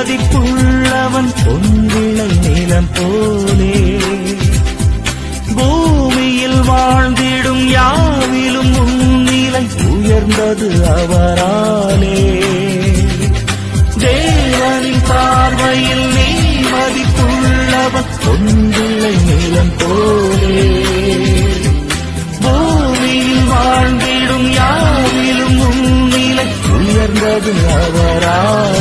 மதிப்புள்ளவன் பொன்விளை நிலம் போலே. பூமியில் வாழ்ந்திடும் யாவிலும் உன்னிலை உயர்ந்தது அவராலே. தேவனின் பார்வையில் நீ மதிப்புள்ளவன் பொன்விளை நிலம் போலே. பூமியில் வாழ்ந்திடும் யாவிலும் உன்னிலை உயர்ந்தது அவராலே.